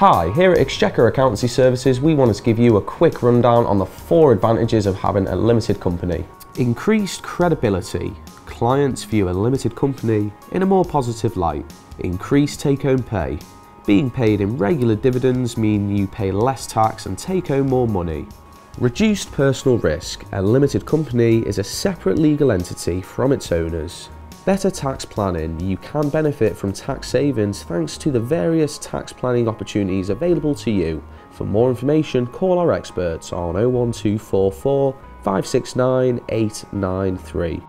Hi, here at Exchequer Accountancy Services we wanted to give you a quick rundown on the four advantages of having a limited company. Increased credibility. Clients view a limited company in a more positive light. Increased take-home pay. Being paid in regular dividends mean you pay less tax and take home more money. Reduced personal risk. A limited company is a separate legal entity from its owners. Better tax planning. You can benefit from tax savings thanks to the various tax planning opportunities available to you. For more information, call our experts on 01244 569 893.